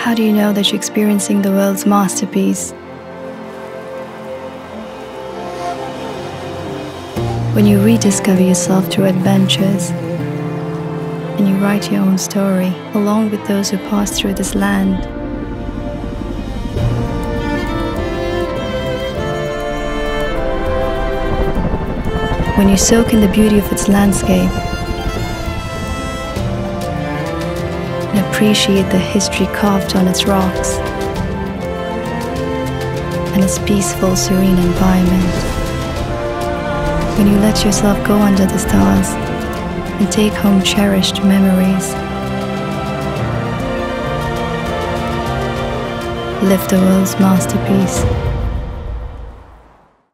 How do you know that you're experiencing the world's masterpiece? When you rediscover yourself through adventures and you write your own story along with those who passed through this land. When you soak in the beauty of its landscape and appreciate the history carved on its rocks and its peaceful, serene environment. When you let yourself go under the stars and take home cherished memories. Live the world's masterpiece.